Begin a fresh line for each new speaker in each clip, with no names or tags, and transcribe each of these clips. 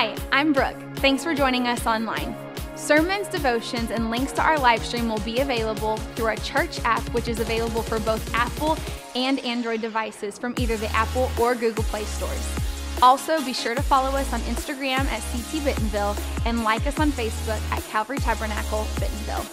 Hi, I'm Brooke. Thanks for joining us online. Sermons, devotions, and links to our live stream will be available through our church app, which is available for both Apple and Android devices from either the Apple or Google Play stores. Also, be sure to follow us on Instagram at CT and like us on Facebook at Calvary Tabernacle Bentonville.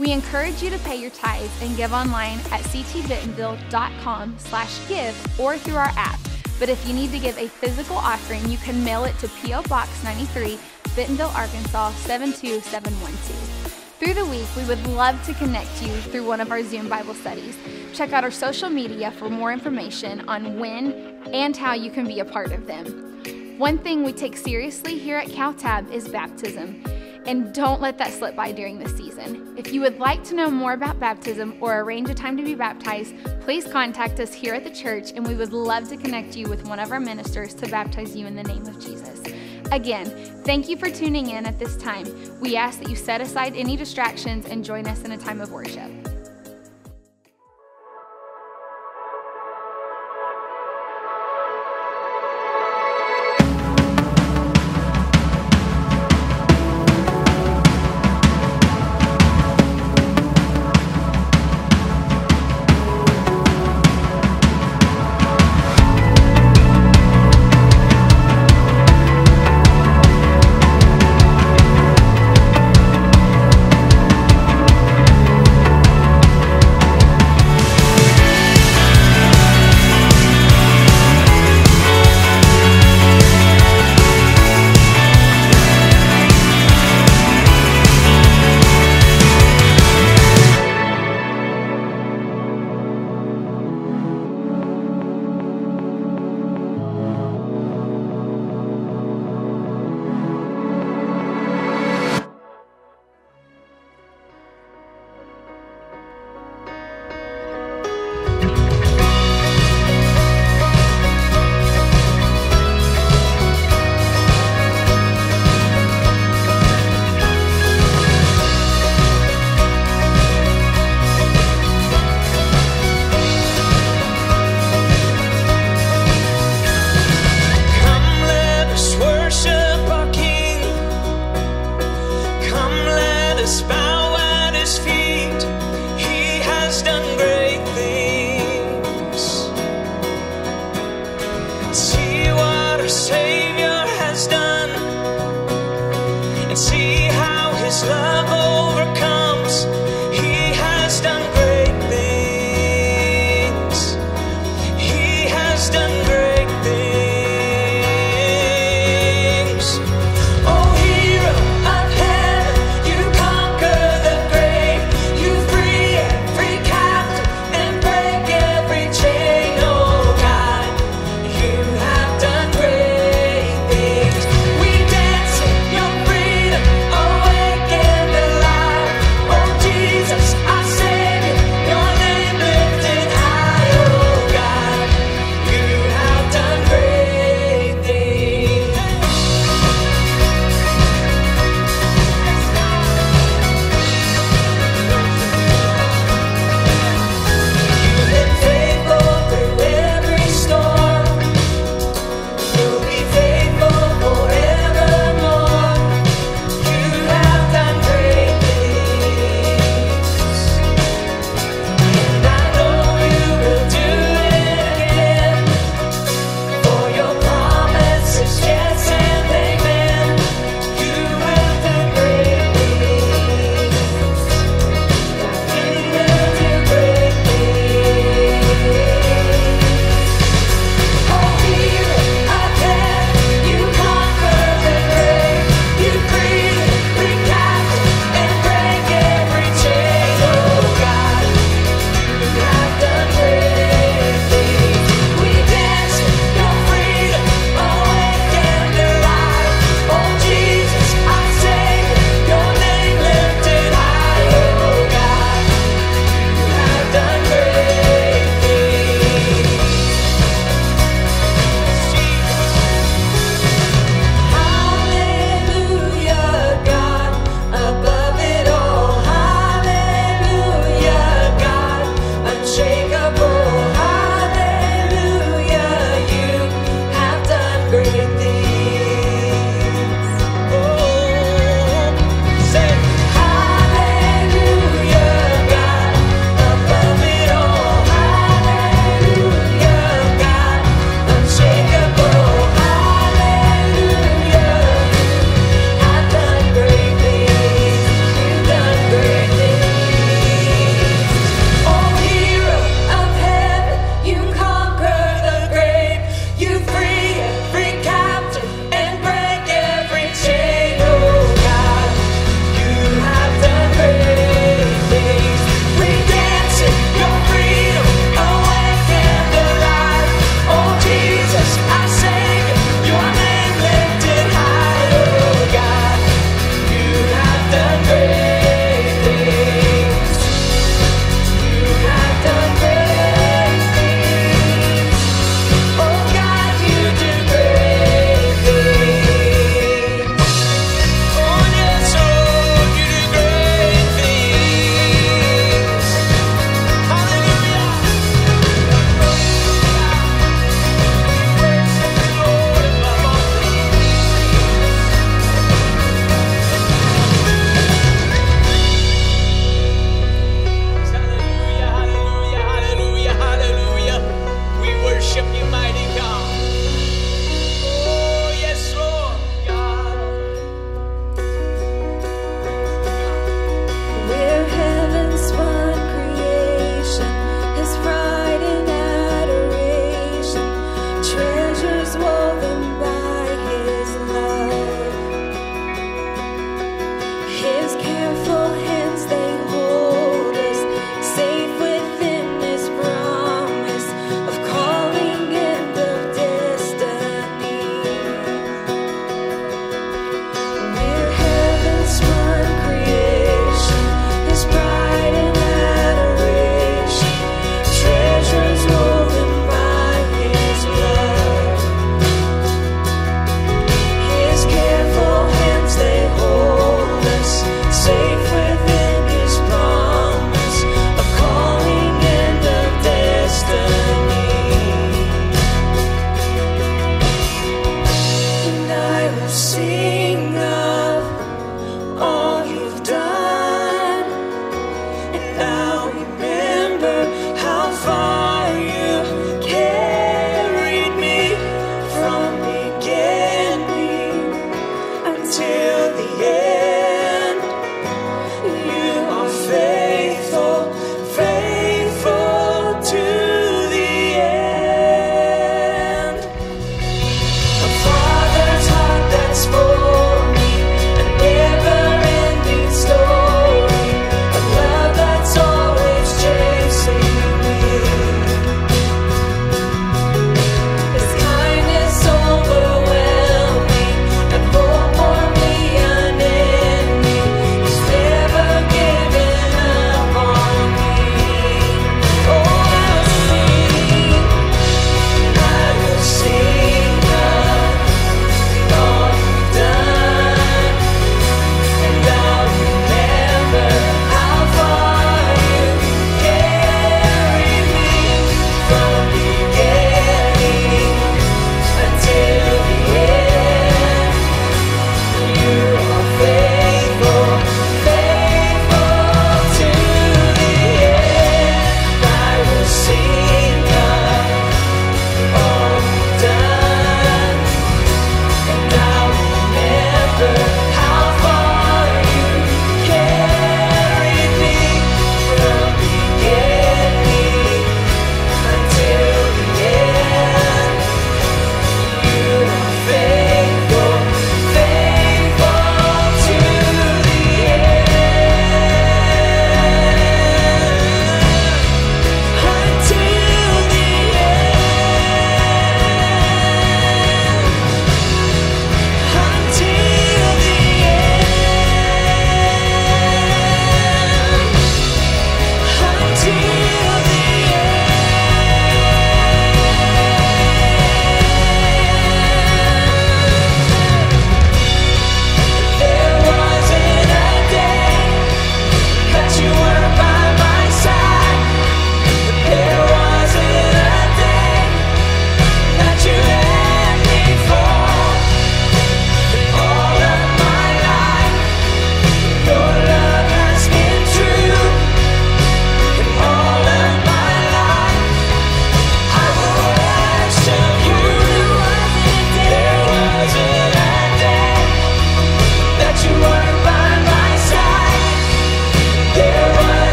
We encourage you to pay your tithes and give online at ctbentonville.com slash give or through our app. But if you need to give a physical offering, you can mail it to P.O. Box 93, Bentonville, Arkansas 72712. Through the week, we would love to connect you through one of our Zoom Bible studies. Check out our social media for more information on when and how you can be a part of them. One thing we take seriously here at CalTab is baptism and don't let that slip by during this season. If you would like to know more about baptism or arrange a time to be baptized, please contact us here at the church and we would love to connect you with one of our ministers to baptize you in the name of Jesus. Again, thank you for tuning in at this time. We ask that you set aside any distractions and join us in a time of worship.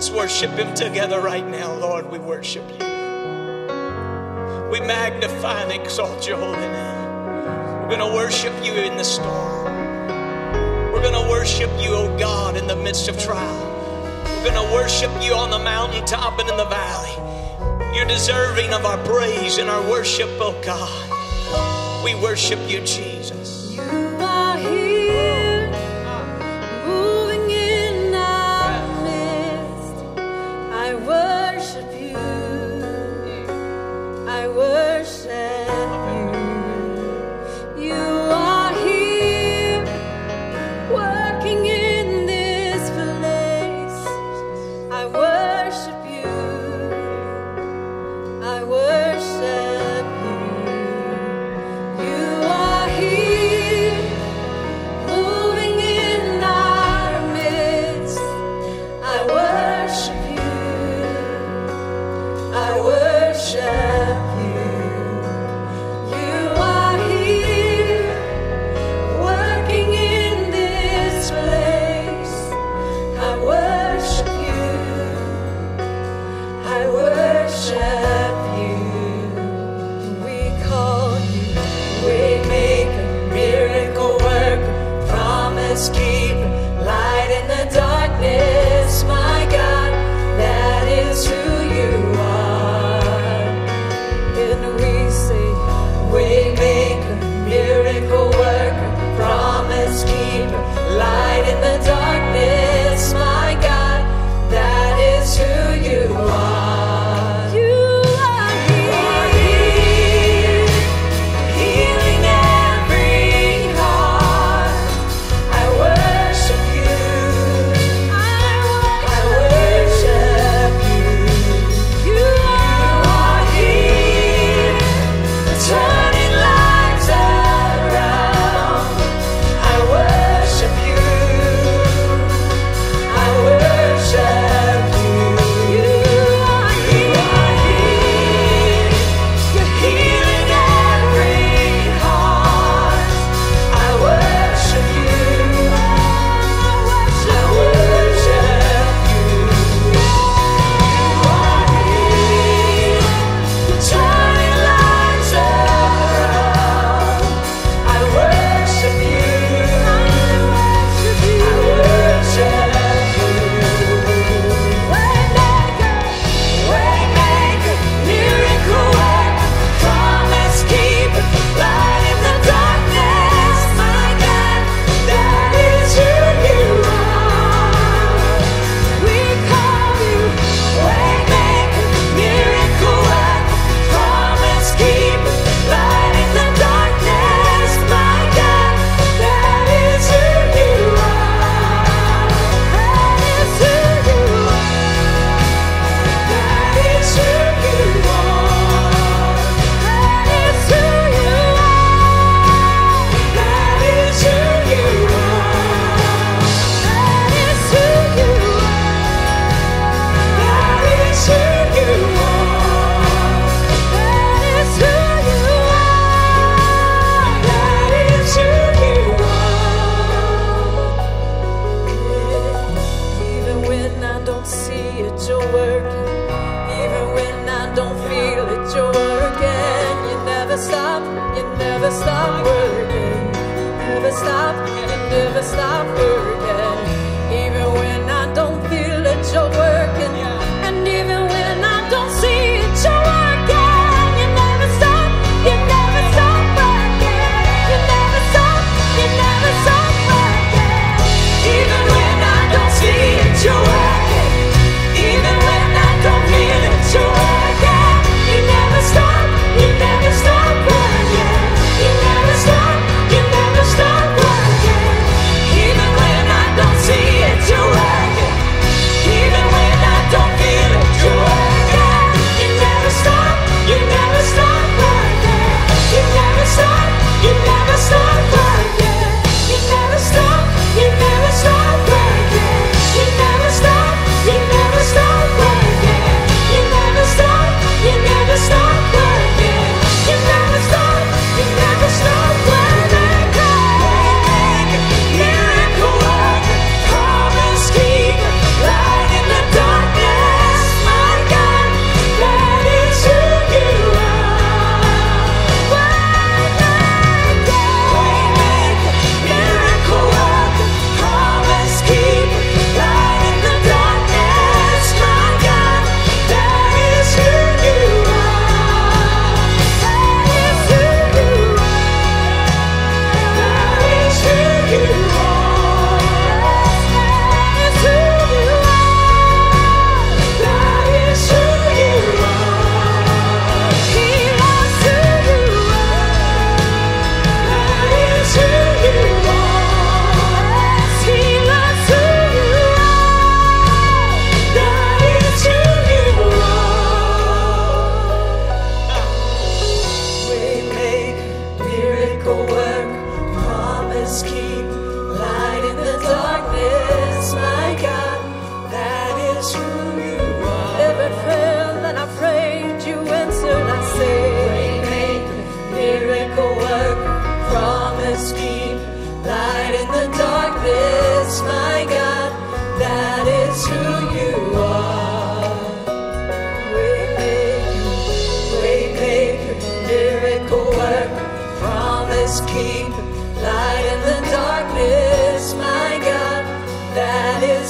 Let's worship Him together right now, Lord. We worship You. We magnify and exalt Your holy name. We're going to worship You in the storm. We're going to worship You, O oh God, in the midst of trial. We're going to worship You on the mountaintop and in the valley. You're deserving of our praise and our worship, O oh God. We worship You, Jesus.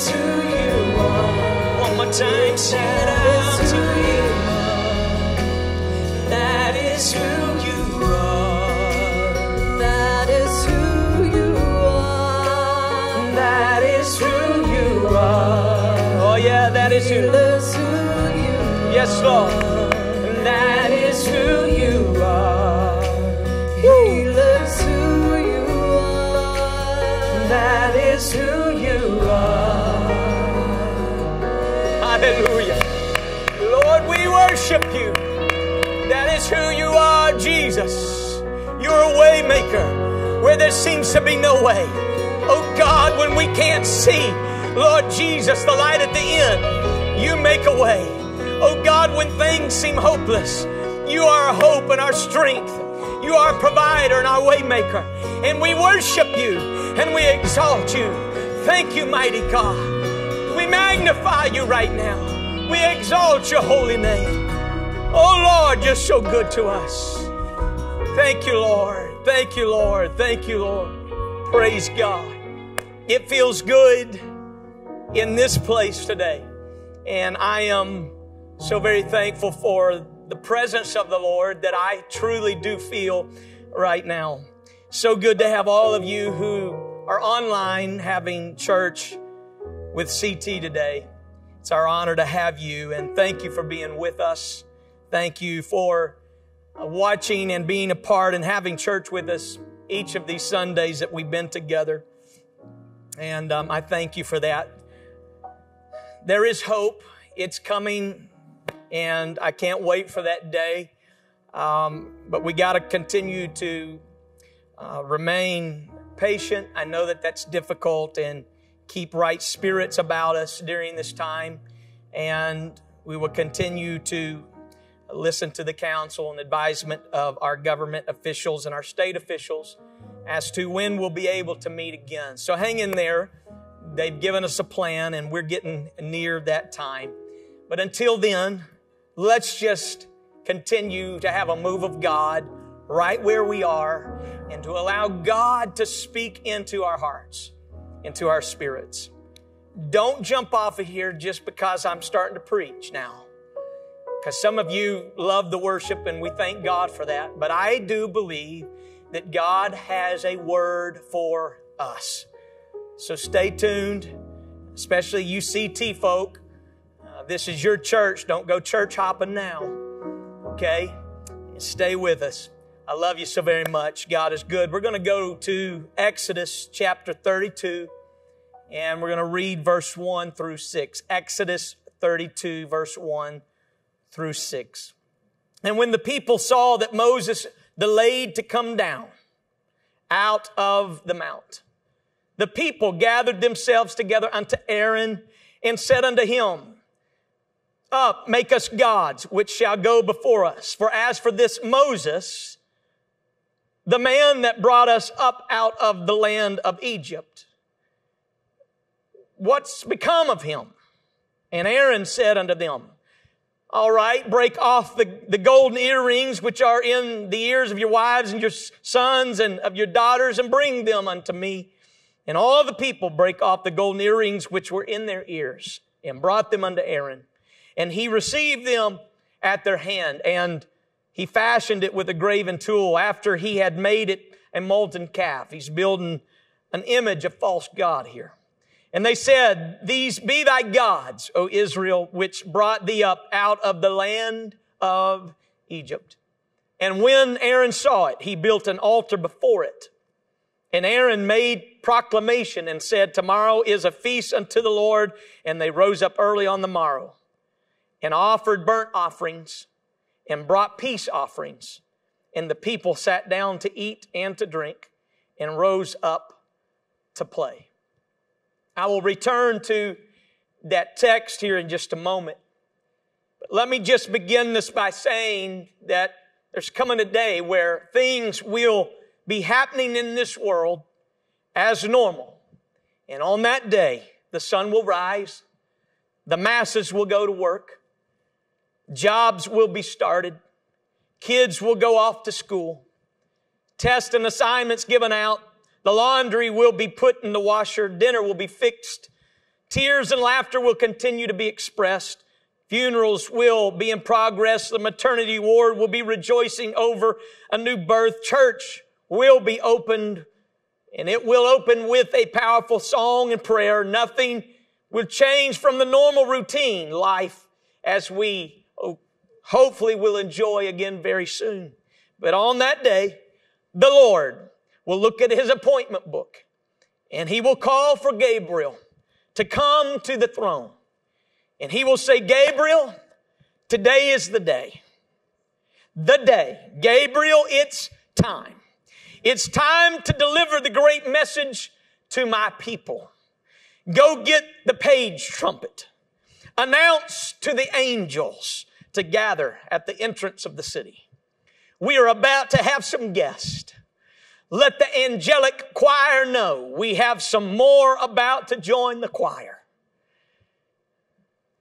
Is who you are.
One more time,
That
out.
who you are.
That is who you are.
That is who you are.
That is who you are. Oh, yeah, that is who.
That's who you are.
Yes, Lord. That is who Hallelujah. Lord, we worship you. That is who you are, Jesus. You're a way maker where there seems to be no way. Oh God, when we can't see, Lord Jesus, the light at the end, you make a way. Oh God, when things seem hopeless, you are our hope and our strength. You are our provider and our way maker. And we worship you and we exalt you. Thank you, mighty God. We magnify you right now. We exalt your holy name. Oh Lord, you're so good to us. Thank you, Lord. Thank you, Lord. Thank you, Lord. Praise God. It feels good in this place today. And I am so very thankful for the presence of the Lord that I truly do feel right now. So good to have all of you who are online having church with CT today. It's our honor to have you and thank you for being with us. Thank you for uh, watching and being a part and having church with us each of these Sundays that we've been together. And um, I thank you for that. There is hope. It's coming, and I can't wait for that day. Um, but we got to continue to uh, remain patient. I know that that's difficult and keep right spirits about us during this time. And we will continue to listen to the counsel and advisement of our government officials and our state officials as to when we'll be able to meet again. So hang in there. They've given us a plan and we're getting near that time. But until then, let's just continue to have a move of God right where we are and to allow God to speak into our hearts, into our spirits. Don't jump off of here just because I'm starting to preach now. Because some of you love the worship and we thank God for that. But I do believe that God has a word for us. So stay tuned, especially you CT folk. Uh, this is your church. Don't go church hopping now. Okay? Stay with us. I love you so very much. God is good. We're going to go to Exodus chapter 32 and we're going to read verse 1 through 6. Exodus 32, verse 1 through 6. And when the people saw that Moses delayed to come down out of the mount, the people gathered themselves together unto Aaron and said unto him, Up, make us gods, which shall go before us. For as for this Moses, the man that brought us up out of the land of Egypt, what's become of him? And Aaron said unto them, all right, break off the, the golden earrings which are in the ears of your wives and your sons and of your daughters and bring them unto me. And all the people break off the golden earrings which were in their ears and brought them unto Aaron. And he received them at their hand and he fashioned it with a graven tool after he had made it a molten calf. He's building an image of false God here. And they said, These be thy gods, O Israel, which brought thee up out of the land of Egypt. And when Aaron saw it, he built an altar before it. And Aaron made proclamation and said, Tomorrow is a feast unto the Lord. And they rose up early on the morrow and offered burnt offerings and brought peace offerings. And the people sat down to eat and to drink and rose up to play. I will return to that text here in just a moment. But let me just begin this by saying that there's coming a day where things will be happening in this world as normal. And on that day, the sun will rise, the masses will go to work, jobs will be started, kids will go off to school, tests and assignments given out. The laundry will be put in the washer. Dinner will be fixed. Tears and laughter will continue to be expressed. Funerals will be in progress. The maternity ward will be rejoicing over a new birth. Church will be opened and it will open with a powerful song and prayer. Nothing will change from the normal routine life as we hopefully we'll enjoy again very soon. But on that day, the Lord will look at his appointment book and he will call for Gabriel to come to the throne. And he will say, Gabriel, today is the day. The day. Gabriel, it's time. It's time to deliver the great message to my people. Go get the page trumpet. Announce to the angels to gather at the entrance of the city. We are about to have some guests. Let the angelic choir know we have some more about to join the choir.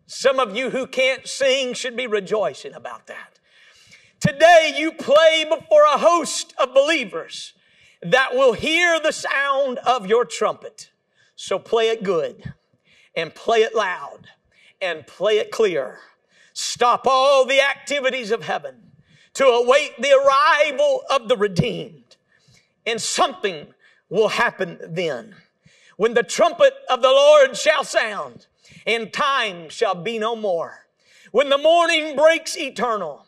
Some of you who can't sing should be rejoicing about that. Today you play before a host of believers that will hear the sound of your trumpet. So play it good and play it loud and play it clear. Stop all the activities of heaven to await the arrival of the redeemed. And something will happen then. When the trumpet of the Lord shall sound and time shall be no more. When the morning breaks eternal,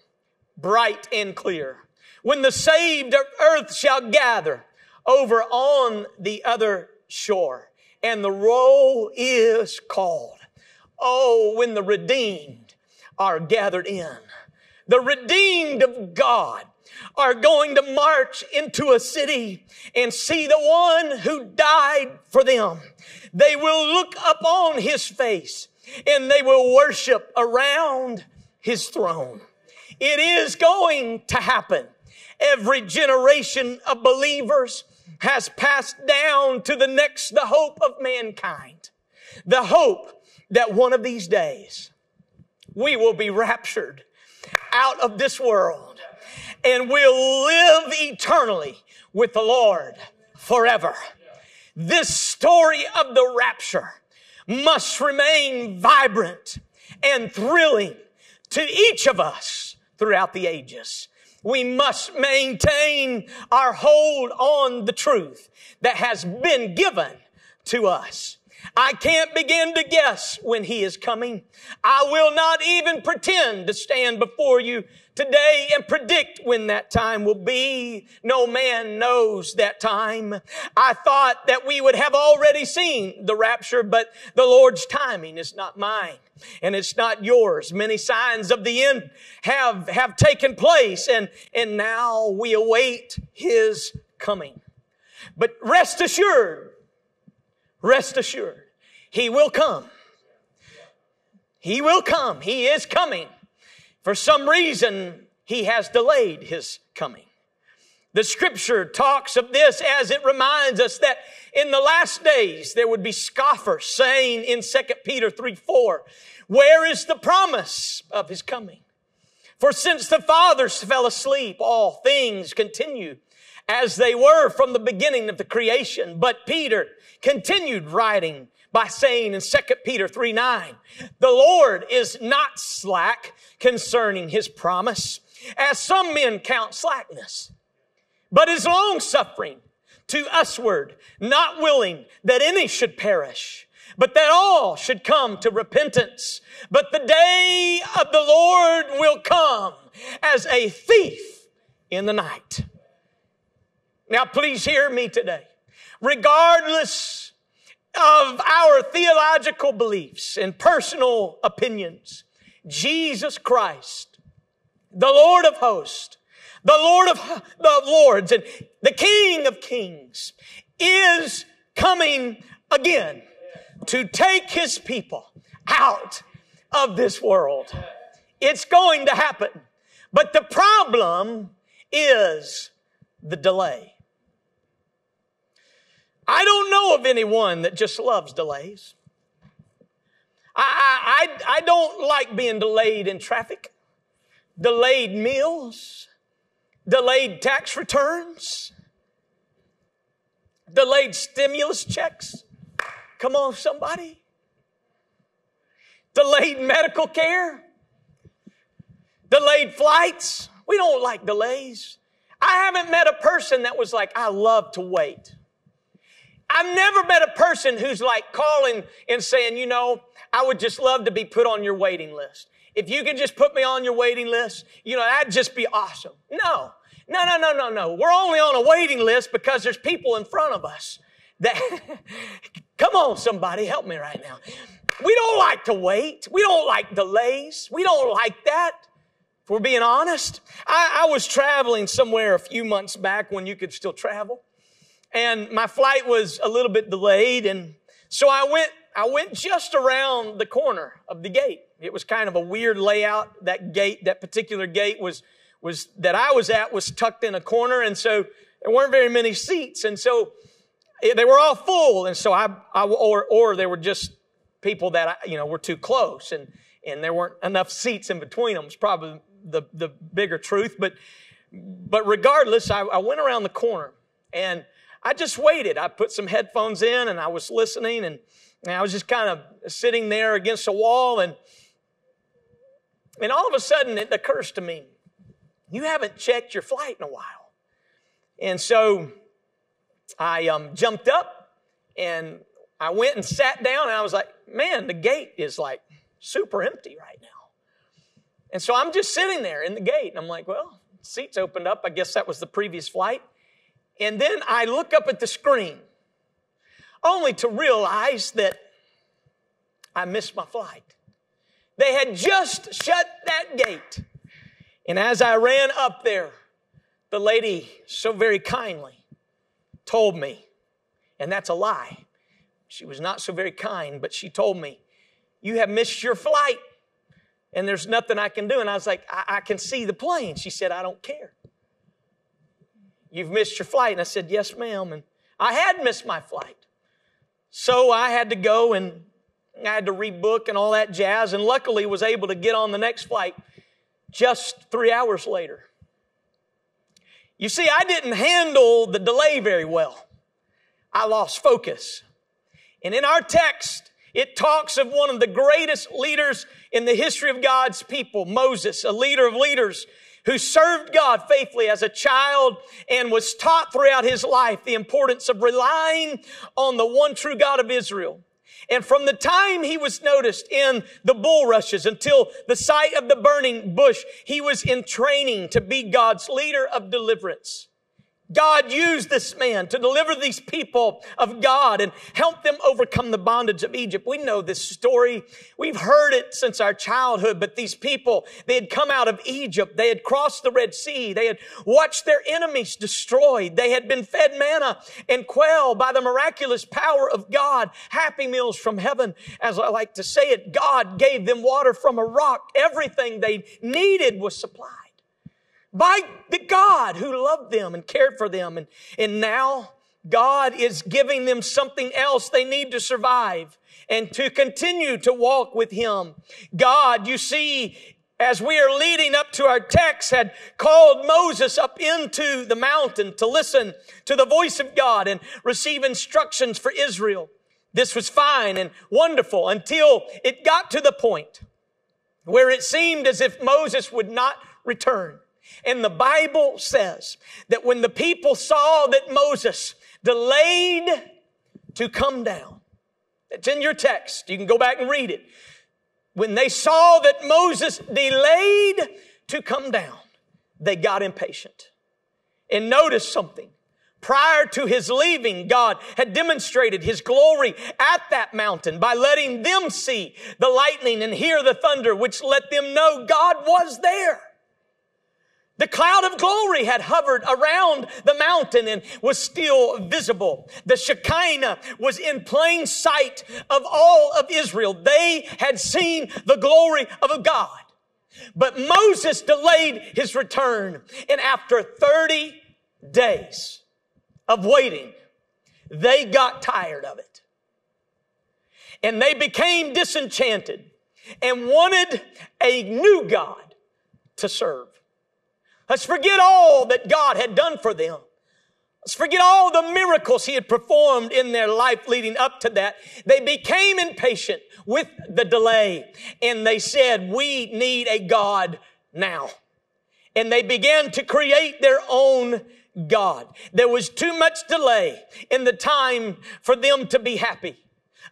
bright and clear. When the saved of earth shall gather over on the other shore and the roll is called. Oh, when the redeemed are gathered in. The redeemed of God are going to march into a city and see the one who died for them. They will look upon his face and they will worship around his throne. It is going to happen. Every generation of believers has passed down to the next the hope of mankind. The hope that one of these days we will be raptured out of this world and we'll live eternally with the Lord forever. This story of the rapture must remain vibrant and thrilling to each of us throughout the ages. We must maintain our hold on the truth that has been given to us. I can't begin to guess when he is coming. I will not even pretend to stand before you today and predict when that time will be. No man knows that time. I thought that we would have already seen the rapture, but the Lord's timing is not mine and it's not yours. Many signs of the end have, have taken place and, and now we await his coming. But rest assured, Rest assured, He will come. He will come. He is coming. For some reason, He has delayed His coming. The scripture talks of this as it reminds us that in the last days there would be scoffers saying in 2 Peter 3 4, Where is the promise of his coming? For since the fathers fell asleep, all things continue as they were from the beginning of the creation. But Peter continued writing by saying in 2 Peter 3 9, the Lord is not slack concerning his promise, as some men count slackness, but is long suffering to usward, not willing that any should perish, but that all should come to repentance. But the day of the Lord will come as a thief in the night. Now, please hear me today. Regardless of our theological beliefs and personal opinions, Jesus Christ, the Lord of hosts, the Lord of the Lords, and the King of Kings is coming again to take his people out of this world. It's going to happen. But the problem is the delay. I don't know of anyone that just loves delays. I, I, I don't like being delayed in traffic, delayed meals, delayed tax returns, Delayed stimulus checks. Come on, somebody. Delayed medical care. Delayed flights. We don't like delays. I haven't met a person that was like, I love to wait. I've never met a person who's like calling and saying, you know, I would just love to be put on your waiting list. If you could just put me on your waiting list, you know, that'd just be awesome. No, no, no, no, no, no. We're only on a waiting list because there's people in front of us that, come on, somebody, help me right now. We don't like to wait. We don't like delays. We don't like that. If we're being honest, I, I was traveling somewhere a few months back when you could still travel and my flight was a little bit delayed and so I went I went just around the corner of the gate. It was kind of a weird layout. That gate, that particular gate was was that I was at was tucked in a corner and so there weren't very many seats and so they were all full and so I, I or or they were just people that I, you know were too close and and there weren't enough seats in between them. It's probably the the bigger truth, but but regardless, I, I went around the corner and I just waited. I put some headphones in and I was listening and, and I was just kind of sitting there against a wall and and all of a sudden it occurs to me, you haven't checked your flight in a while. And so I um, jumped up and I went and sat down and I was like, man, the gate is like super empty right now. And so I'm just sitting there in the gate and I'm like, well, seats opened up. I guess that was the previous flight. And then I look up at the screen, only to realize that I missed my flight. They had just shut that gate. And as I ran up there, the lady so very kindly told me, and that's a lie. She was not so very kind, but she told me, You have missed your flight, and there's nothing I can do. And I was like, I, I can see the plane. She said, I don't care. You've missed your flight. And I said, Yes, ma'am. And I had missed my flight. So I had to go and I had to rebook and all that jazz, and luckily was able to get on the next flight just three hours later. You see, I didn't handle the delay very well. I lost focus. And in our text, it talks of one of the greatest leaders in the history of God's people, Moses, a leader of leaders who served God faithfully as a child and was taught throughout his life the importance of relying on the one true God of Israel. And from the time he was noticed in the bulrushes until the sight of the burning bush, he was in training to be God's leader of deliverance. God used this man to deliver these people of God and help them overcome the bondage of Egypt. We know this story. We've heard it since our childhood, but these people, they had come out of Egypt. They had crossed the Red Sea. They had watched their enemies destroyed. They had been fed manna and quail by the miraculous power of God. Happy meals from heaven. As I like to say it, God gave them water from a rock. Everything they needed was supplied by the God who loved them and cared for them. And, and now God is giving them something else they need to survive and to continue to walk with Him. God, you see, as we are leading up to our text, had called Moses up into the mountain to listen to the voice of God and receive instructions for Israel. This was fine and wonderful until it got to the point where it seemed as if Moses would not return. And the Bible says that when the people saw that Moses delayed to come down, it's in your text. You can go back and read it. When they saw that Moses delayed to come down, they got impatient. And notice something. Prior to his leaving, God had demonstrated his glory at that mountain by letting them see the lightning and hear the thunder, which let them know God was there. The cloud of glory had hovered around the mountain and was still visible. The Shekinah was in plain sight of all of Israel. They had seen the glory of a God. But Moses delayed his return. And after 30 days of waiting, they got tired of it. And they became disenchanted and wanted a new God to serve. Let's forget all that God had done for them. Let's forget all the miracles he had performed in their life leading up to that. They became impatient with the delay and they said, we need a God now. And they began to create their own God. There was too much delay in the time for them to be happy.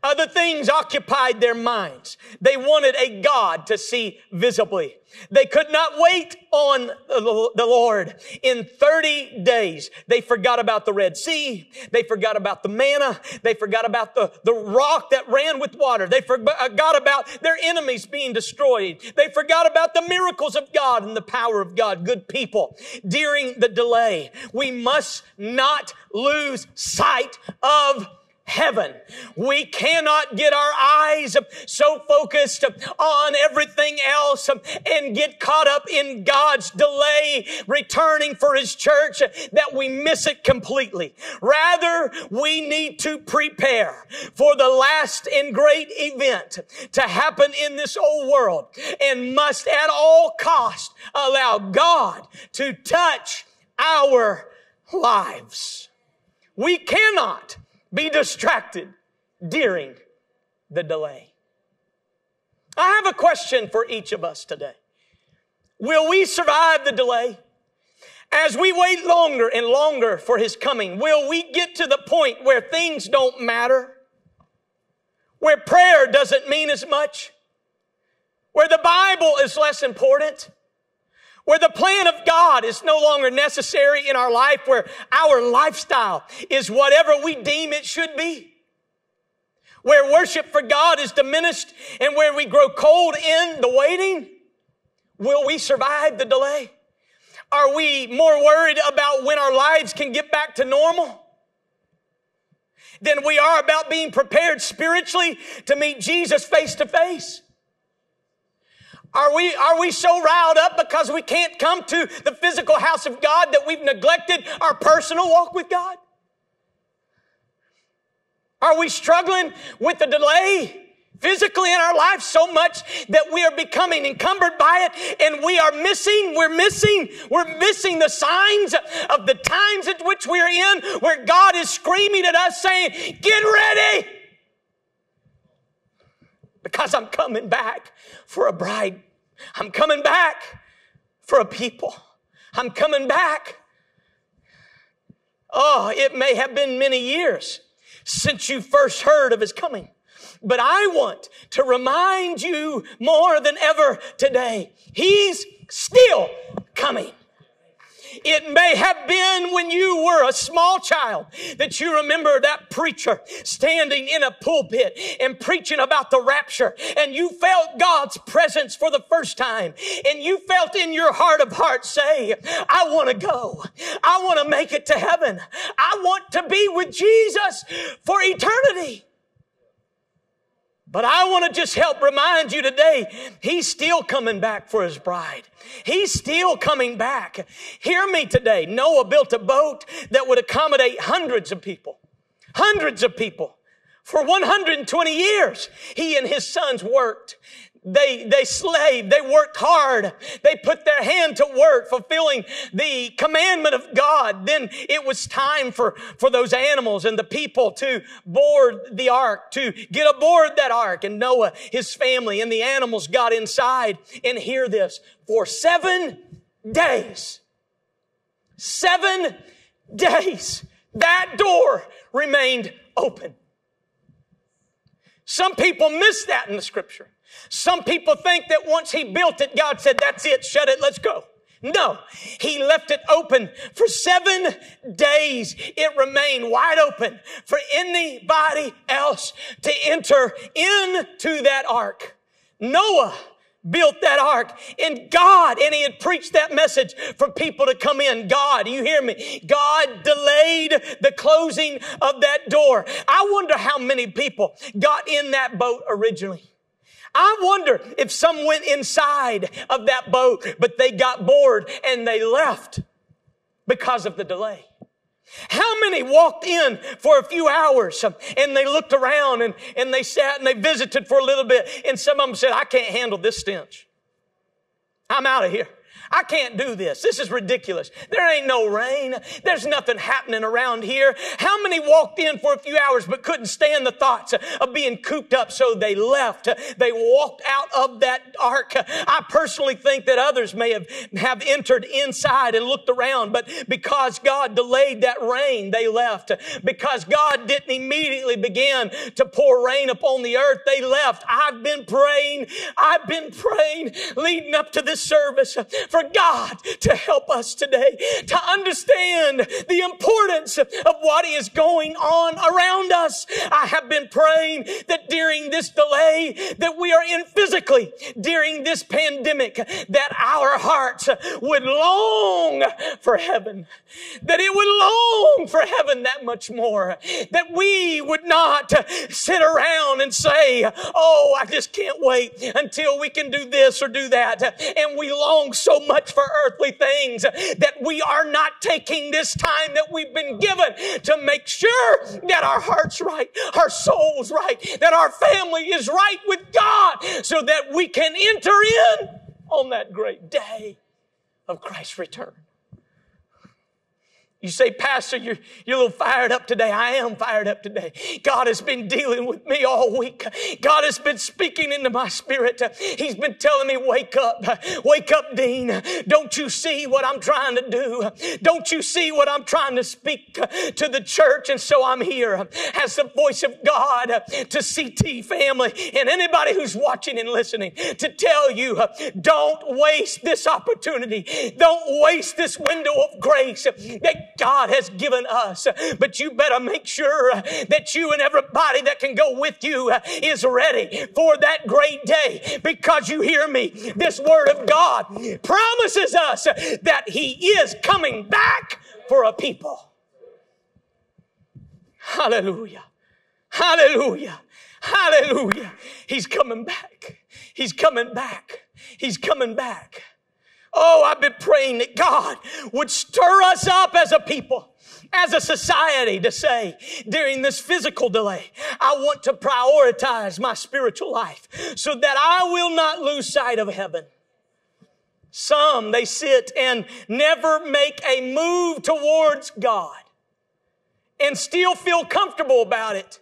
Other things occupied their minds. They wanted a God to see visibly. They could not wait on the Lord. In 30 days, they forgot about the Red Sea. They forgot about the manna. They forgot about the, the rock that ran with water. They forgot about their enemies being destroyed. They forgot about the miracles of God and the power of God. Good people, during the delay, we must not lose sight of heaven. We cannot get our eyes so focused on everything else and get caught up in God's delay returning for His church that we miss it completely. Rather, we need to prepare for the last and great event to happen in this old world and must at all cost allow God to touch our lives. We cannot be distracted during the delay. I have a question for each of us today. Will we survive the delay? As we wait longer and longer for His coming, will we get to the point where things don't matter? Where prayer doesn't mean as much? Where the Bible is less important? Where the plan of God is no longer necessary in our life, where our lifestyle is whatever we deem it should be, where worship for God is diminished and where we grow cold in the waiting, will we survive the delay? Are we more worried about when our lives can get back to normal? Than we are about being prepared spiritually to meet Jesus face to face. Are we, are we so riled up because we can't come to the physical house of God that we've neglected our personal walk with God? Are we struggling with the delay physically in our life so much that we are becoming encumbered by it and we are missing, we're missing, we're missing the signs of the times at which we're in where God is screaming at us saying, get ready because I'm coming back for a bride. I'm coming back for a people. I'm coming back. Oh, it may have been many years since you first heard of his coming. But I want to remind you more than ever today, he's still coming. It may have been when you were a small child that you remember that preacher standing in a pulpit and preaching about the rapture and you felt God's presence for the first time and you felt in your heart of hearts say, I want to go. I want to make it to heaven. I want to be with Jesus for eternity. But I want to just help remind you today, he's still coming back for his bride. He's still coming back. Hear me today. Noah built a boat that would accommodate hundreds of people. Hundreds of people. For 120 years, he and his sons worked. They, they slaved. They worked hard. They put their hand to work fulfilling the commandment of God. Then it was time for, for those animals and the people to board the ark, to get aboard that ark. And Noah, his family and the animals got inside and hear this for seven days. Seven days. That door remained open. Some people miss that in the scripture. Some people think that once he built it, God said, that's it, shut it, let's go. No, he left it open for seven days. It remained wide open for anybody else to enter into that ark. Noah built that ark and God, and he had preached that message for people to come in. God, you hear me? God delayed the closing of that door. I wonder how many people got in that boat originally. I wonder if some went inside of that boat, but they got bored and they left because of the delay. How many walked in for a few hours and they looked around and, and they sat and they visited for a little bit and some of them said, I can't handle this stench. I'm out of here. I can't do this. This is ridiculous. There ain't no rain. There's nothing happening around here. How many walked in for a few hours but couldn't stand the thoughts of being cooped up so they left? They walked out of that ark. I personally think that others may have, have entered inside and looked around, but because God delayed that rain, they left. Because God didn't immediately begin to pour rain upon the earth, they left. I've been praying. I've been praying leading up to this service for God to help us today to understand the importance of what is going on around us. I have been praying that during this delay that we are in physically during this pandemic that our hearts would long for heaven, that it would long for heaven that much more, that we would not sit around and say, Oh, I just can't wait until we can do this or do that. And we long so much for earthly things that we are not taking this time that we've been given to make sure that our heart's right, our soul's right, that our family is right with God so that we can enter in on that great day of Christ's return. You say, Pastor, you're, you're a little fired up today. I am fired up today. God has been dealing with me all week. God has been speaking into my spirit. He's been telling me, wake up, wake up, Dean. Don't you see what I'm trying to do? Don't you see what I'm trying to speak to the church? And so I'm here as the voice of God to CT family and anybody who's watching and listening to tell you, don't waste this opportunity. Don't waste this window of grace that God has given us. But you better make sure that you and everybody that can go with you is ready for that great day because you hear me. This word of God promises us that he is coming back for a people. Hallelujah. Hallelujah. Hallelujah. He's coming back. He's coming back. He's coming back. Oh, I've been praying that God would stir us up as a people, as a society to say during this physical delay, I want to prioritize my spiritual life so that I will not lose sight of heaven. Some, they sit and never make a move towards God and still feel comfortable about it.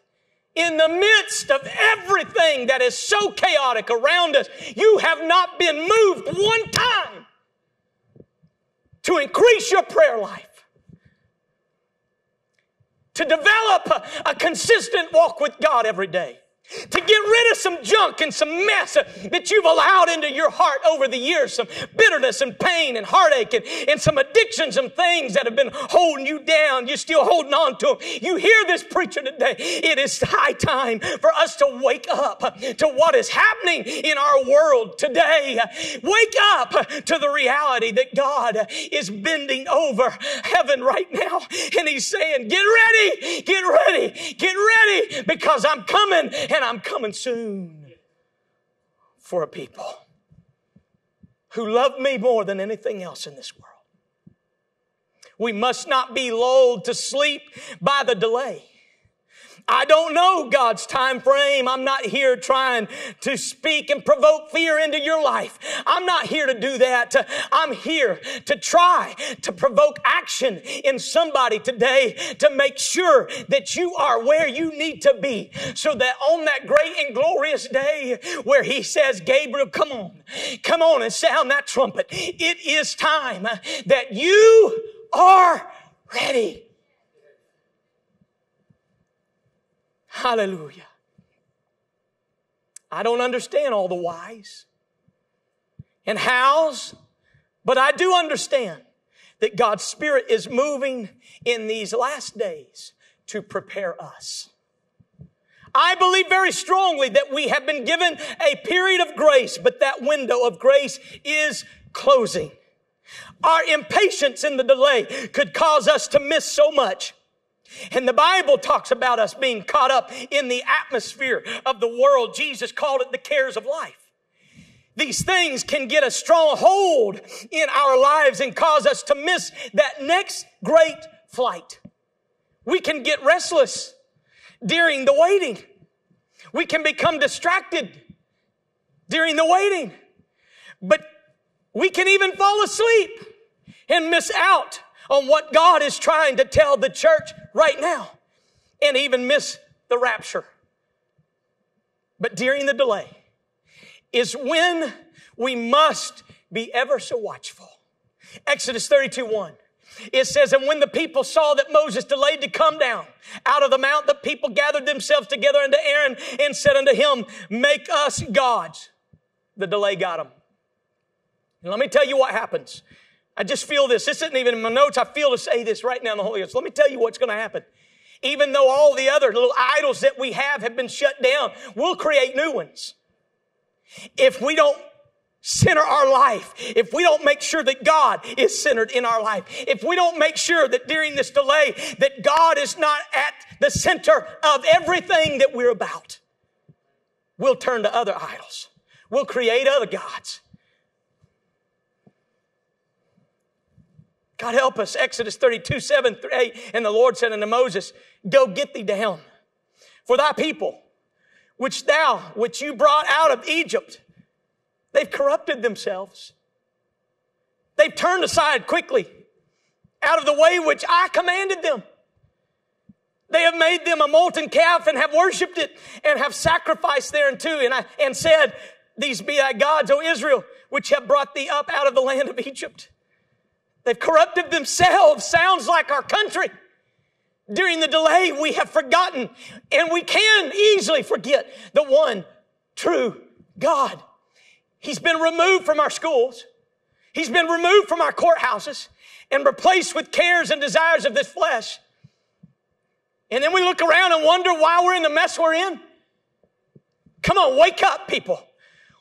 In the midst of everything that is so chaotic around us, you have not been moved one time to increase your prayer life, to develop a, a consistent walk with God every day to get rid of some junk and some mess that you've allowed into your heart over the years, some bitterness and pain and heartache and, and some addictions and things that have been holding you down. You're still holding on to them. You hear this preacher today. It is high time for us to wake up to what is happening in our world today. Wake up to the reality that God is bending over heaven right now. And he's saying, get ready, get ready, get ready because I'm coming and I'm coming soon for a people who love me more than anything else in this world. We must not be lulled to sleep by the delay. I don't know God's time frame. I'm not here trying to speak and provoke fear into your life. I'm not here to do that. I'm here to try to provoke action in somebody today to make sure that you are where you need to be so that on that great and glorious day where he says, Gabriel, come on, come on and sound that trumpet. It is time that you are ready. Hallelujah. I don't understand all the whys and hows, but I do understand that God's Spirit is moving in these last days to prepare us. I believe very strongly that we have been given a period of grace, but that window of grace is closing. Our impatience in the delay could cause us to miss so much. And the Bible talks about us being caught up in the atmosphere of the world. Jesus called it the cares of life. These things can get a strong hold in our lives and cause us to miss that next great flight. We can get restless during the waiting. We can become distracted during the waiting. But We can even fall asleep and miss out on what God is trying to tell the church right now and even miss the rapture. But during the delay is when we must be ever so watchful. Exodus 32 1. It says, And when the people saw that Moses delayed to come down out of the mount, the people gathered themselves together unto Aaron and said unto him, Make us gods. The delay got them. And let me tell you what happens. I just feel this. This isn't even in my notes. I feel to say this right now in the Holy Ghost. Let me tell you what's going to happen. Even though all the other little idols that we have have been shut down, we'll create new ones. If we don't center our life, if we don't make sure that God is centered in our life, if we don't make sure that during this delay that God is not at the center of everything that we're about, we'll turn to other idols. We'll create other gods. God help us. Exodus 32, 7 through 8. And the Lord said unto Moses, Go get thee down. For thy people, which thou, which you brought out of Egypt, they've corrupted themselves. They've turned aside quickly out of the way which I commanded them. They have made them a molten calf and have worshiped it and have sacrificed thereunto and, I, and said, These be thy gods, O Israel, which have brought thee up out of the land of Egypt. They've corrupted themselves. Sounds like our country. During the delay, we have forgotten, and we can easily forget the one true God. He's been removed from our schools. He's been removed from our courthouses and replaced with cares and desires of this flesh. And then we look around and wonder why we're in the mess we're in. Come on, wake up, people.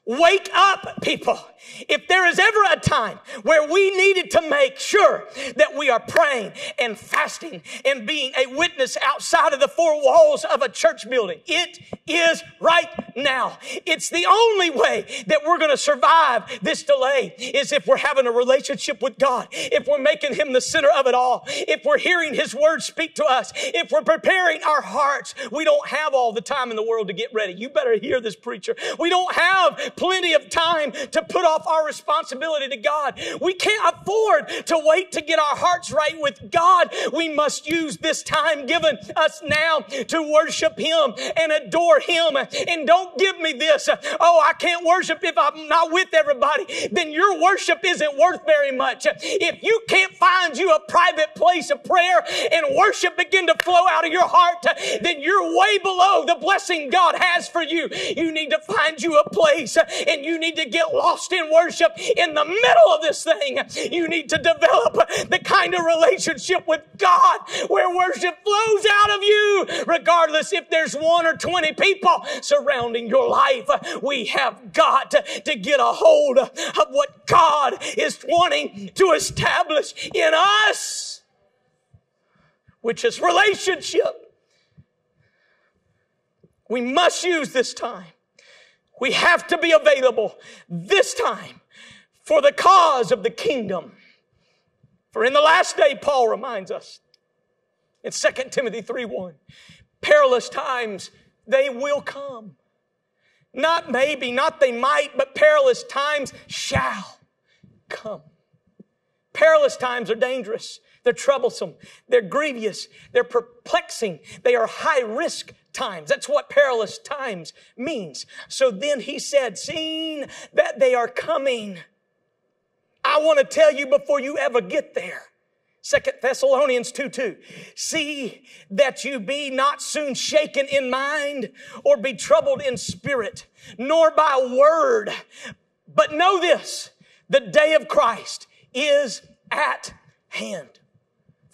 Wake up, people. If there is ever a time where we needed to make sure that we are praying and fasting and being a witness outside of the four walls of a church building, it is right now. It's the only way that we're going to survive this delay is if we're having a relationship with God, if we're making Him the center of it all, if we're hearing His word speak to us, if we're preparing our hearts. We don't have all the time in the world to get ready. You better hear this preacher. We don't have plenty of time to put off our responsibility to God. We can't afford to wait to get our hearts right with God. We must use this time given us now to worship Him and adore Him. And don't give me this, oh, I can't worship if I'm not with everybody. Then your worship isn't worth very much. If you can't find you a private place of prayer and worship begin to flow out of your heart, then you're way below the blessing God has for you. You need to find you a place and you need to get lost in worship in the middle of this thing. You need to develop the kind of relationship with God where worship flows out of you, regardless if there's one or 20 people surrounding your life. We have got to get a hold of what God is wanting to establish in us, which is relationship. We must use this time. We have to be available this time for the cause of the kingdom. For in the last day, Paul reminds us in 2 Timothy 3 1, perilous times they will come. Not maybe, not they might, but perilous times shall come. Perilous times are dangerous. They're troublesome. They're grievous. They're perplexing. They are high risk times. That's what perilous times means. So then he said, seeing that they are coming, I want to tell you before you ever get there. Second Thessalonians 2 2. See that you be not soon shaken in mind or be troubled in spirit, nor by word. But know this, the day of Christ is at hand.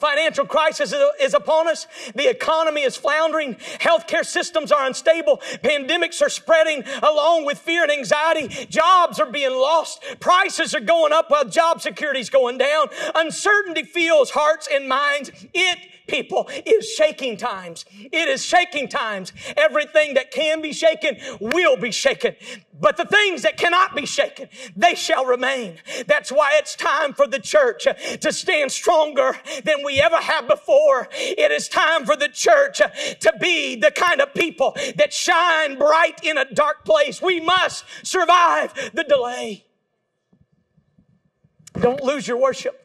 Financial crisis is upon us. The economy is floundering. Healthcare systems are unstable. Pandemics are spreading along with fear and anxiety. Jobs are being lost. Prices are going up while job security is going down. Uncertainty fills hearts and minds. It people is shaking times. It is shaking times. Everything that can be shaken will be shaken. But the things that cannot be shaken, they shall remain. That's why it's time for the church to stand stronger than we ever have before. It is time for the church to be the kind of people that shine bright in a dark place. We must survive the delay. Don't lose your worship.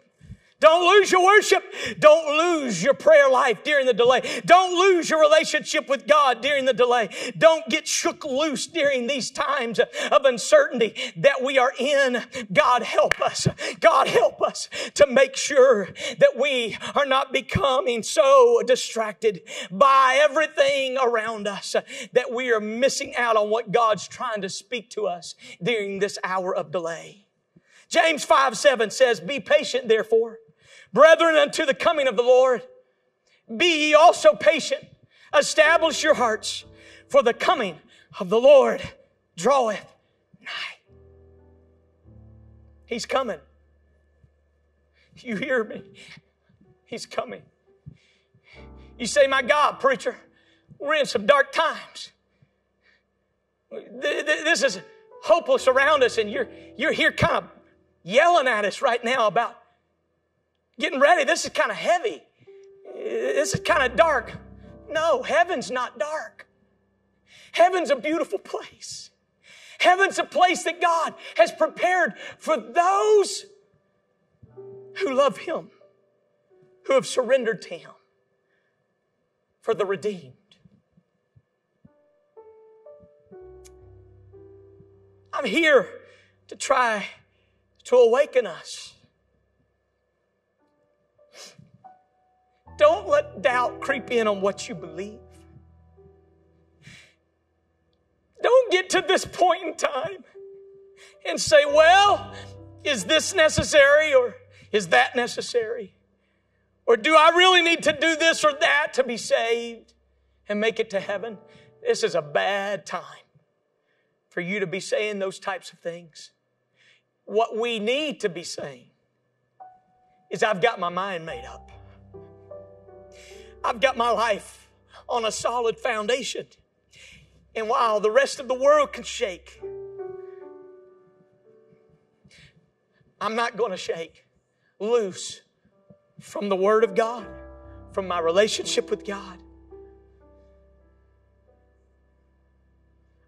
Don't lose your worship. Don't lose your prayer life during the delay. Don't lose your relationship with God during the delay. Don't get shook loose during these times of uncertainty that we are in. God help us. God help us to make sure that we are not becoming so distracted by everything around us that we are missing out on what God's trying to speak to us during this hour of delay. James 5 7 says, Be patient, therefore Brethren, unto the coming of the Lord, be ye also patient. Establish your hearts, for the coming of the Lord draweth nigh. He's coming. You hear me? He's coming. You say, My God, preacher, we're in some dark times. This is hopeless around us, and you're, you're here kind of yelling at us right now about getting ready. This is kind of heavy. This is kind of dark. No, heaven's not dark. Heaven's a beautiful place. Heaven's a place that God has prepared for those who love Him, who have surrendered to Him, for the redeemed. I'm here to try to awaken us Don't let doubt creep in on what you believe. Don't get to this point in time and say, well, is this necessary or is that necessary? Or do I really need to do this or that to be saved and make it to heaven? This is a bad time for you to be saying those types of things. What we need to be saying is, I've got my mind made up. I've got my life on a solid foundation. And while the rest of the world can shake, I'm not going to shake loose from the Word of God, from my relationship with God.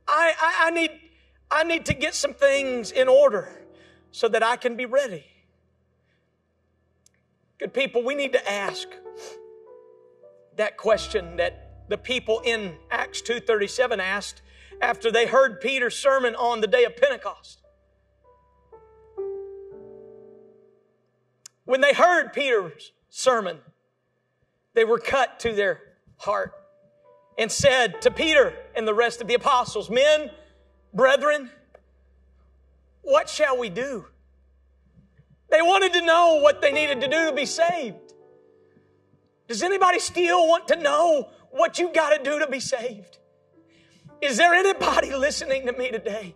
I, I, I, need, I need to get some things in order so that I can be ready. Good people, we need to ask that question that the people in Acts 2:37 asked after they heard Peter's sermon on the day of Pentecost. When they heard Peter's sermon, they were cut to their heart and said to Peter and the rest of the apostles, Men, brethren, what shall we do? They wanted to know what they needed to do to be saved. Does anybody still want to know what you got to do to be saved? Is there anybody listening to me today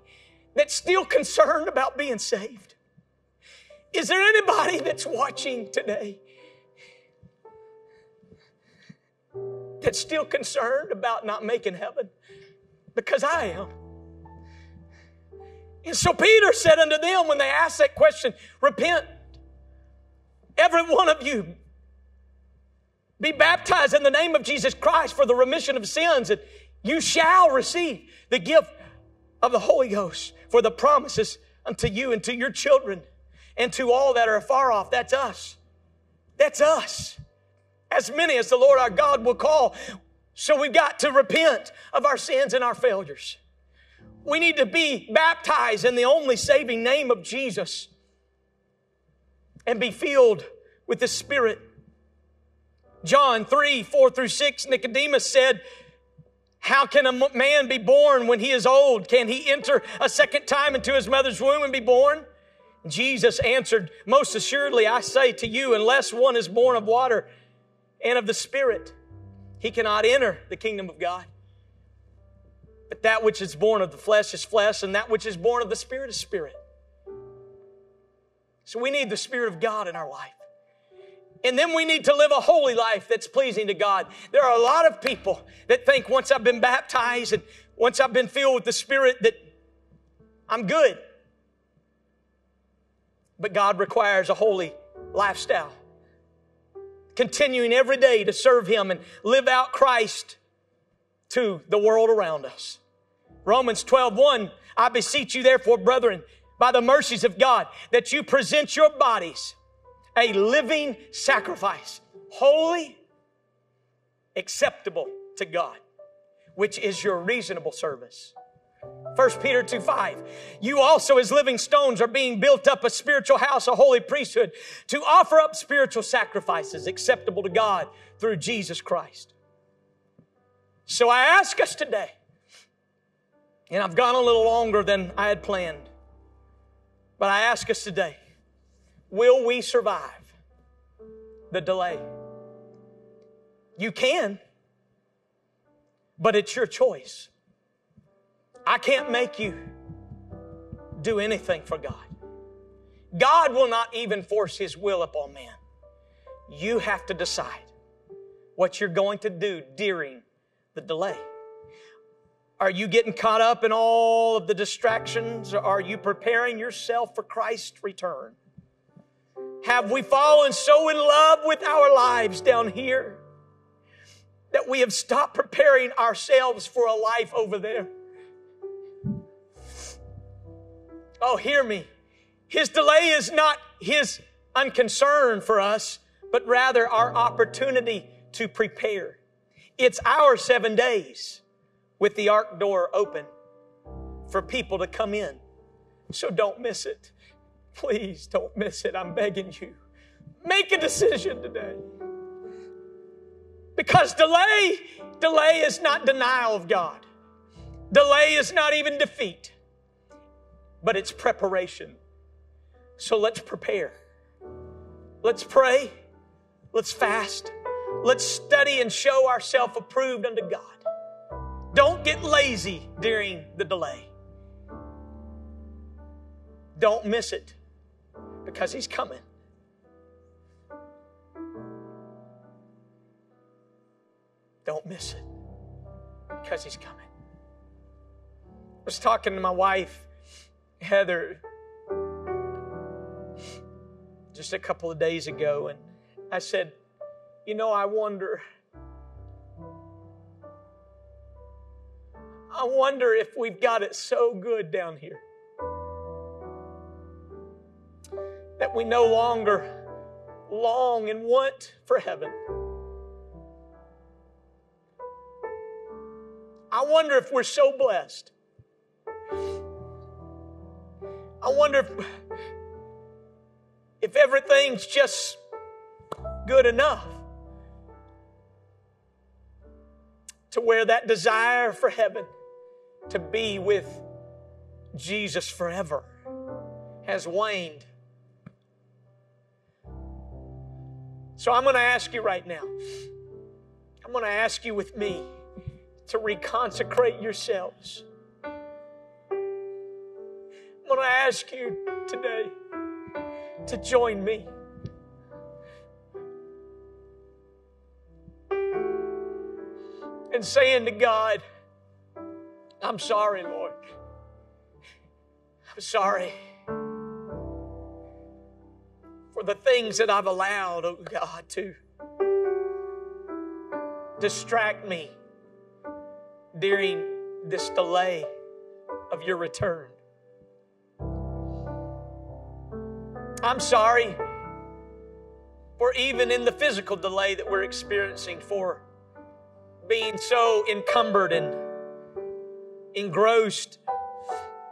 that's still concerned about being saved? Is there anybody that's watching today that's still concerned about not making heaven? Because I am. And so Peter said unto them when they asked that question, Repent, every one of you, be baptized in the name of Jesus Christ for the remission of sins, and you shall receive the gift of the Holy Ghost for the promises unto you and to your children and to all that are far off. That's us. That's us. As many as the Lord our God will call. So we've got to repent of our sins and our failures. We need to be baptized in the only saving name of Jesus and be filled with the Spirit John 3, 4 through 6, Nicodemus said, How can a man be born when he is old? Can he enter a second time into his mother's womb and be born? Jesus answered, Most assuredly, I say to you, unless one is born of water and of the Spirit, he cannot enter the kingdom of God. But that which is born of the flesh is flesh, and that which is born of the Spirit is spirit. So we need the Spirit of God in our life. And then we need to live a holy life that's pleasing to God. There are a lot of people that think once I've been baptized and once I've been filled with the Spirit that I'm good. But God requires a holy lifestyle. Continuing every day to serve Him and live out Christ to the world around us. Romans 12, 1, I beseech you therefore, brethren, by the mercies of God that you present your bodies a living sacrifice, holy, acceptable to God, which is your reasonable service. 1 Peter 2 5. You also, as living stones, are being built up a spiritual house, a holy priesthood, to offer up spiritual sacrifices acceptable to God through Jesus Christ. So I ask us today, and I've gone a little longer than I had planned, but I ask us today, will we survive the delay? You can, but it's your choice. I can't make you do anything for God. God will not even force His will upon man. You have to decide what you're going to do during the delay. Are you getting caught up in all of the distractions? Are you preparing yourself for Christ's return? Have we fallen so in love with our lives down here that we have stopped preparing ourselves for a life over there? Oh, hear me. His delay is not his unconcern for us, but rather our opportunity to prepare. It's our seven days with the ark door open for people to come in. So don't miss it. Please don't miss it. I'm begging you. Make a decision today. Because delay, delay is not denial of God. Delay is not even defeat, but it's preparation. So let's prepare. Let's pray. Let's fast. Let's study and show ourselves approved unto God. Don't get lazy during the delay. Don't miss it because He's coming. Don't miss it because He's coming. I was talking to my wife, Heather, just a couple of days ago, and I said, You know, I wonder. I wonder if we've got it so good down here that we no longer long and want for heaven. I wonder if we're so blessed. I wonder if, if everything's just good enough to where that desire for heaven to be with Jesus forever has waned. So I'm going to ask you right now. I'm going to ask you with me to reconsecrate yourselves. I'm going to ask you today to join me. And saying to God, I'm sorry, Lord. I'm sorry for the things that I've allowed, oh God, to distract me during this delay of your return. I'm sorry for even in the physical delay that we're experiencing, for being so encumbered and engrossed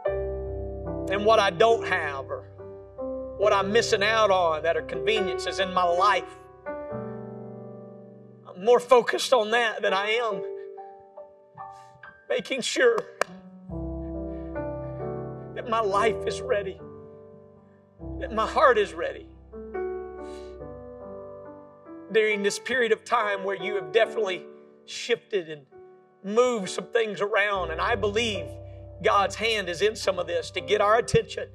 in what I don't have or what I'm missing out on that are conveniences in my life. I'm more focused on that than I am making sure that my life is ready, that my heart is ready. During this period of time where you have definitely shifted and moved some things around. And I believe God's hand is in some of this to get our attention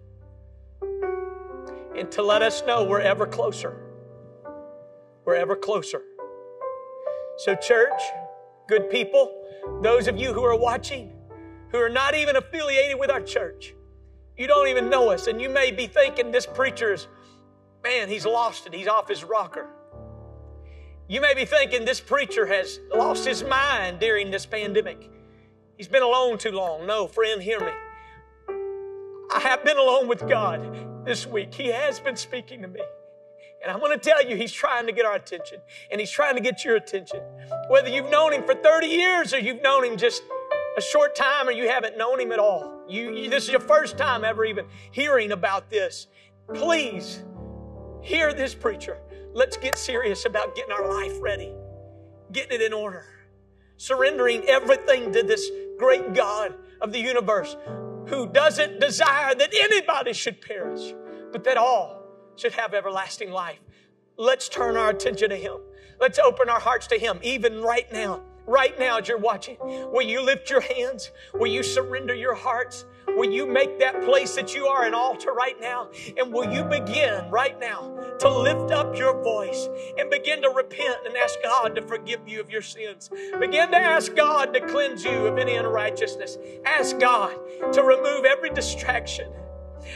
and to let us know we're ever closer. We're ever closer. So, church, good people, those of you who are watching, who are not even affiliated with our church, you don't even know us, and you may be thinking this preacher is, man, he's lost it, he's off his rocker. You may be thinking this preacher has lost his mind during this pandemic. He's been alone too long. No, friend, hear me. I have been alone with God this week. He has been speaking to me. And I'm going to tell you, He's trying to get our attention, and He's trying to get your attention. Whether you've known Him for 30 years or you've known Him just a short time or you haven't known Him at all, you, you, this is your first time ever even hearing about this. Please hear this preacher. Let's get serious about getting our life ready, getting it in order, surrendering everything to this great God of the universe who doesn't desire that anybody should perish, but that all should have everlasting life. Let's turn our attention to Him. Let's open our hearts to Him, even right now. Right now, as you're watching, will you lift your hands? Will you surrender your hearts? Will you make that place that you are an altar right now? And will you begin right now to lift up your voice and begin to repent and ask God to forgive you of your sins? Begin to ask God to cleanse you of any unrighteousness. Ask God to remove every distraction.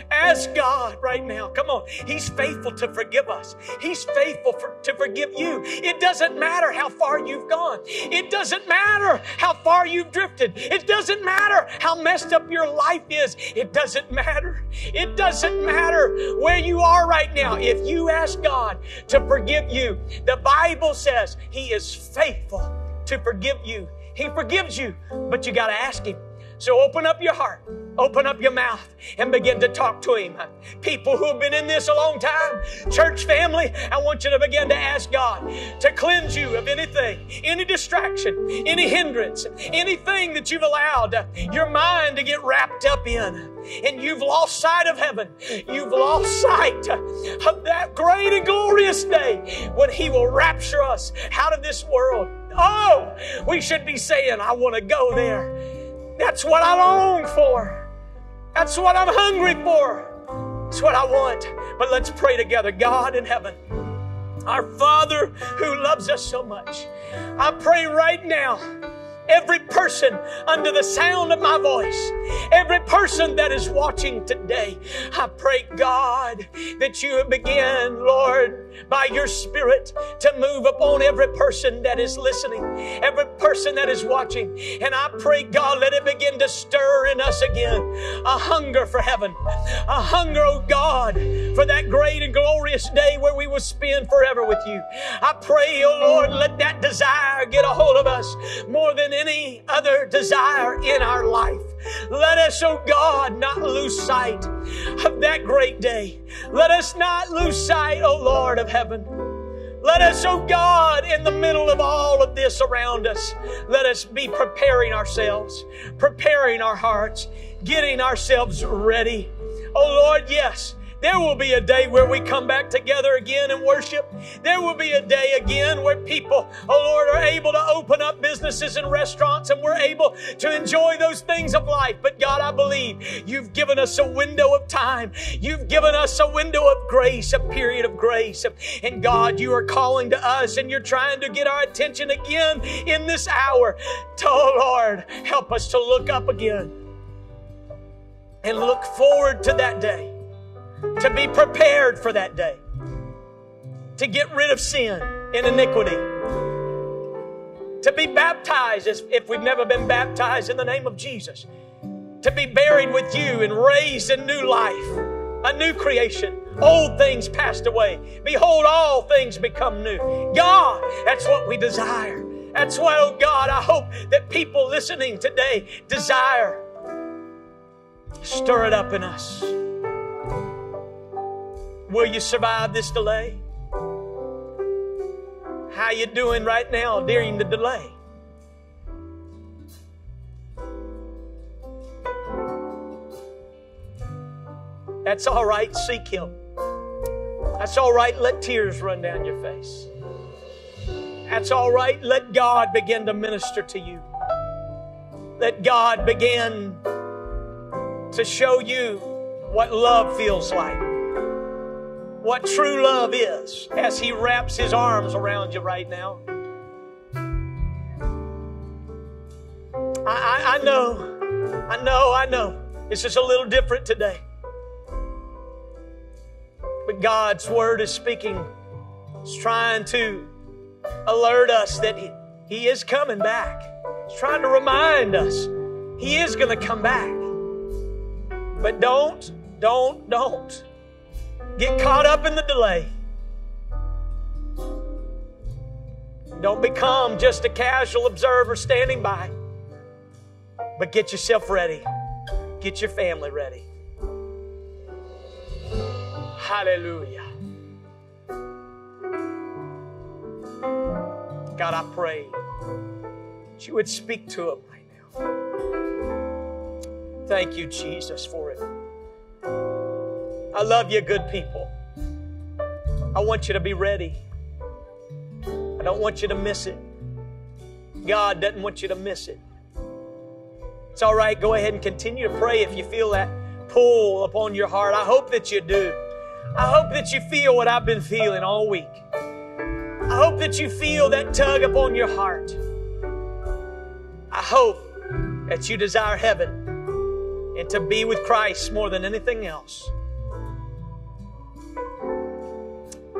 Ask God right now. Come on. He's faithful to forgive us. He's faithful for, to forgive you. It doesn't matter how far you've gone. It doesn't matter how far you've drifted. It doesn't matter how messed up your life is. It doesn't matter. It doesn't matter where you are right now. If you ask God to forgive you, the Bible says He is faithful to forgive you. He forgives you, but you got to ask Him. So open up your heart. Open up your mouth and begin to talk to Him. People who have been in this a long time, church family, I want you to begin to ask God to cleanse you of anything, any distraction, any hindrance, anything that you've allowed your mind to get wrapped up in. And you've lost sight of heaven. You've lost sight of that great and glorious day when He will rapture us out of this world. Oh, we should be saying, I want to go there. That's what I long for. That's what I'm hungry for. That's what I want. But let's pray together. God in heaven, our Father who loves us so much, I pray right now every person under the sound of my voice, every person that is watching today. I pray, God, that you begin, Lord, by your Spirit to move upon every person that is listening, every person that is watching. And I pray, God, let it begin to stir in us again a hunger for heaven, a hunger, oh God, for that great and glorious day where we will spend forever with you. I pray, oh Lord, let that desire get a hold of us more than any other desire in our life. Let us, oh God, not lose sight of that great day. Let us not lose sight, oh Lord of heaven. Let us, oh God, in the middle of all of this around us, let us be preparing ourselves, preparing our hearts, getting ourselves ready. Oh Lord, yes, there will be a day where we come back together again and worship. There will be a day again where people, oh Lord, are able to open up businesses and restaurants and we're able to enjoy those things of life. But God, I believe you've given us a window of time. You've given us a window of grace, a period of grace. And God, you are calling to us and you're trying to get our attention again in this hour. Oh Lord, help us to look up again and look forward to that day to be prepared for that day, to get rid of sin and iniquity, to be baptized if we've never been baptized in the name of Jesus, to be buried with you and raised in new life, a new creation. Old things passed away. Behold, all things become new. God, that's what we desire. That's why, oh God, I hope that people listening today desire. Stir it up in us. Will you survive this delay? How you doing right now during the delay? That's all right. Seek Him. That's all right. Let tears run down your face. That's all right. Let God begin to minister to you. Let God begin to show you what love feels like what true love is as He wraps His arms around you right now. I, I, I know, I know, I know. It's just a little different today. But God's Word is speaking, it's trying to alert us that He, he is coming back. It's trying to remind us He is going to come back. But don't, don't, don't get caught up in the delay. Don't become just a casual observer standing by, but get yourself ready. Get your family ready. Hallelujah. God, I pray that you would speak to them right now. Thank you, Jesus, for it. I love you, good people. I want you to be ready. I don't want you to miss it. God doesn't want you to miss it. It's all right. Go ahead and continue to pray if you feel that pull upon your heart. I hope that you do. I hope that you feel what I've been feeling all week. I hope that you feel that tug upon your heart. I hope that you desire heaven and to be with Christ more than anything else.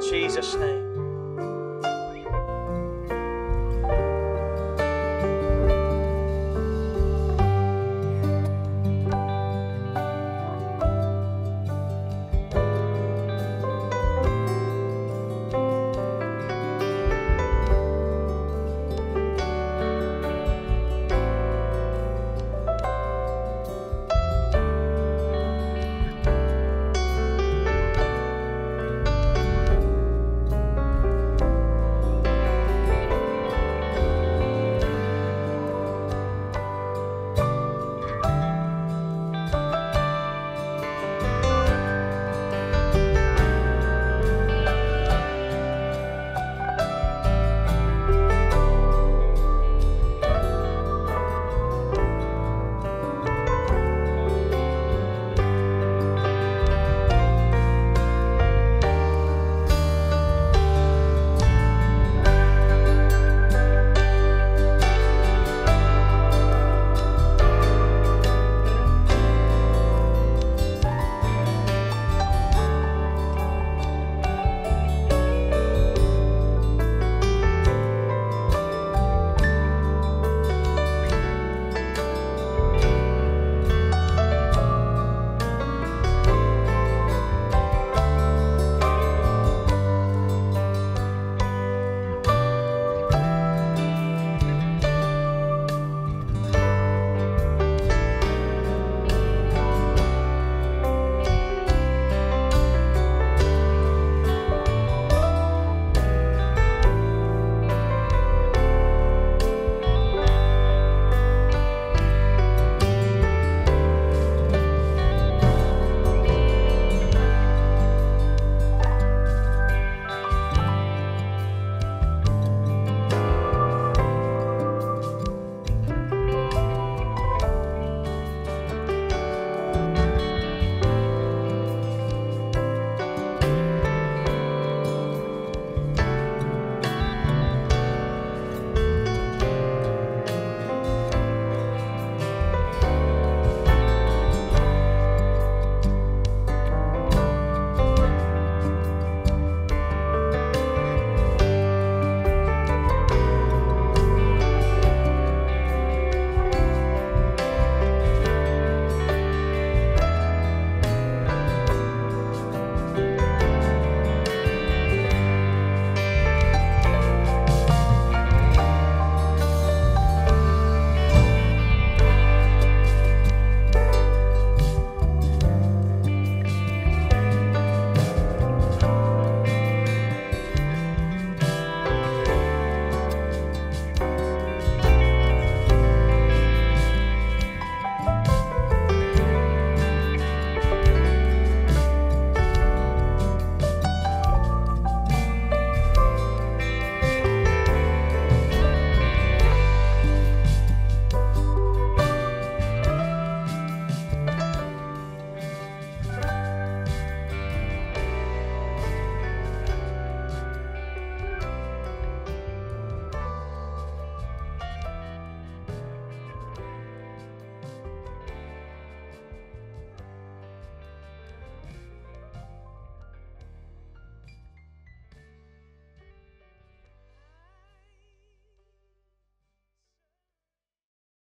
Jesus' name.